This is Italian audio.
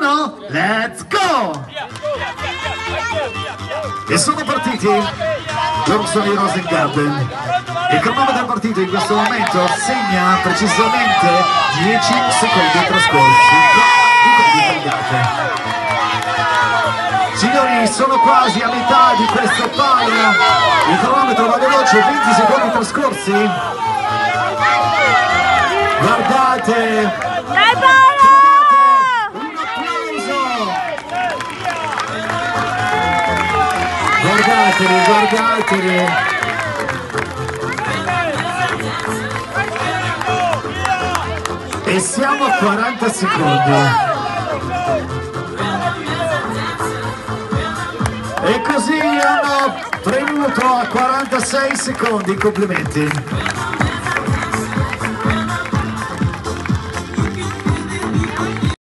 uno, let's go! E sono partiti, loro sono i Rosengarten. Il cronometro partito in questo momento segna precisamente 10 secondi trascorsi Signori, sono quasi a metà di questo palio. Il cronometro va veloce, 20 secondi trascorsi. Guardate! Guardateli, guardateli! E siamo a 40 secondi. E così hanno premuto a 46 secondi, complimenti.